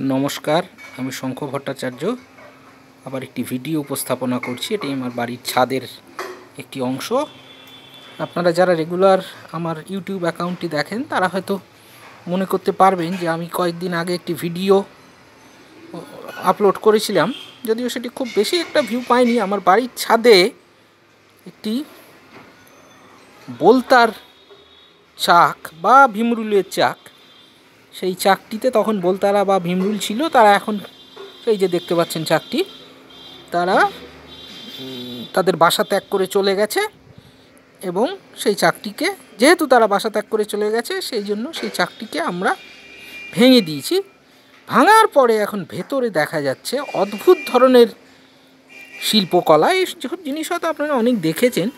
নমস্কার, আমি শঙ্খ ভট্টাচার্য। আবার একটি ভিডিও উপস্থাপনা করছি এটি আমার বাড়ির ছাদের একটি অংশ। আপনারা যারা রেগুলার আমার ইউটিউব অ্যাকাউন্টটি দেখেন, তারা হয়তো মনে করতে পারবেন যে আমি কয়েকদিন আগে একটি ভিডিও আপলোড করেছিলাম। যদিও সেটি খুব বেশি একটা ভিউ পায়নি আমার বাড়ির ছাদে একটি বোলতার চাক বা ভীমরুলের চাক সেই চাকটিতে তখন বোলতারা বা ভীমরুল ছিল, তারা এখন সেই যে দেখতে পাচ্ছেন চাকটি তারা তাদের বাসা ত্যাগ করে চলে গেছে এবং সেই চাকটিকে যেহেতু তারা বাসা ত্যাগ করে চলে গেছে, সেই জন্য সেই চাকটিকে আমরা ভেঙে দিয়েছি। ভাঙার পরে এখন ভেতরে দেখা যাচ্ছে অদ্ভুত ধরনের শিল্পকলা, এই সব জিনিস হয়তো আপনারা অনেক দেখেছেন,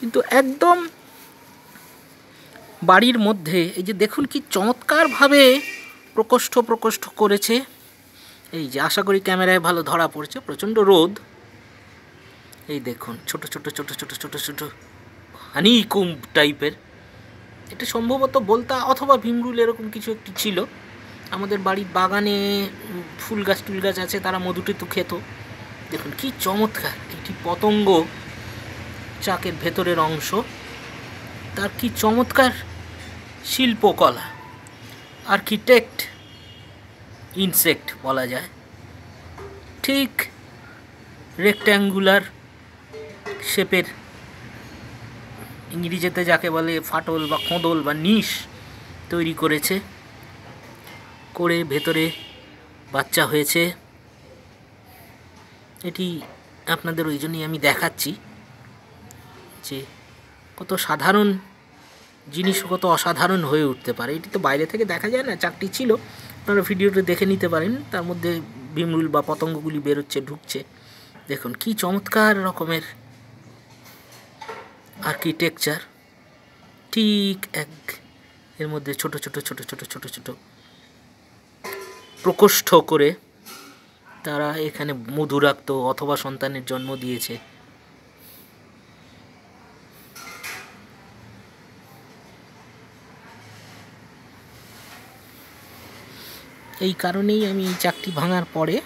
কিন্তু একদম বাড়ির মধ্যে, এই যে দেখুন কি চমৎকারভাবে প্রকোষ্ঠ প্রকোষ্ঠ করেছে। এই যে আশা করি ক্যামেরায় ভালো ধরা পড়ছে, প্রচণ্ড রোদ। এই দেখুন, ছোট ছোট ছোট ছোট ছোট ছোট হানি কুম্ভ টাইপের। এটা সম্ভবত বলতা অথবা ভীমরুল এরকম কিছু একটি ছিল। আমাদের বাড়ির বাগানে ফুল গাছ, টুল গাছ আছে, তারা মধুটেতু খেত। দেখুন কি চমৎকার একটি পতঙ্গ চাকের ভেতরের অংশ। তার কি চমৎকার শিল্পকলা আর্কিটেক্ট ইনসেক্ট বলা যায়। ঠিক রেক্ট্যাঙ্গুলার শেপের ইংরেজিতে যাকে বলে ফাটল বা কোঁদল বা নিশ তৈরি করেছে, করে ভেতরে বাচ্চা হয়েছে। এটি আপনাদের ওই জন্যই আমি দেখাচ্ছি যে কত সাধারণ জিনিস কত অসাধারণ হয়ে উঠতে পারে। এটি তো বাইরে থেকে দেখা যায় না চাকটি ছিল, আপনারা ভিডিওটা দেখে নিতে পারেন, তার মধ্যে ভিমরুল বা পতঙ্গগুলি বেরোচ্ছে, ঢুকছে। দেখুন, কি চমৎকার রকমের আর্কিটেকচার ঠিক এক, এর মধ্যে ছোট ছোট ছোট ছোট ছোট ছোট প্রকোষ্ঠ করে তারা এখানে মধু রাখতো অথবা সন্তানের জন্ম দিয়েছে। এই কারণেই আমি এই চাকটি ভাঙার পরে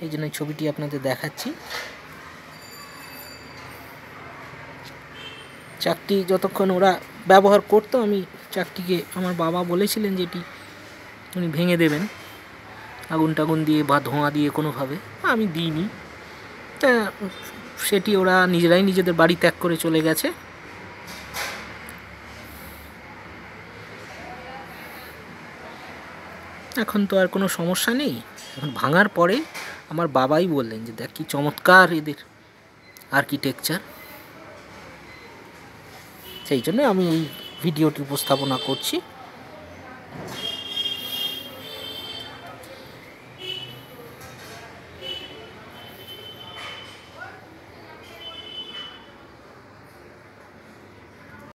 এই জন্য ছবিটি আপনাদের দেখাচ্ছি। চাকটি যতক্ষণ ওরা ব্যবহার করতো, আমি চাকটিকে আমার বাবা বলেছিলেন যে এটি উনি ভেঙে দেবেন। আগুন টাগুন দিয়ে বা ধোঁয়া দিয়ে কোনোভাবে। আমি দিইনি। তা সেটি ওরা নিজেরাই নিজেদের বাড়ি ত্যাগ করে চলে গেছে। এখন তো আর কোনো সমস্যা নেই। এখন ভাঙার পরে আমার বাবাই বললেন যে, দেখ কি চমৎকার এদের আর্কিটেকচার সেই জন্য আমি এই ভিডিওটি উপস্থাপনা করছি।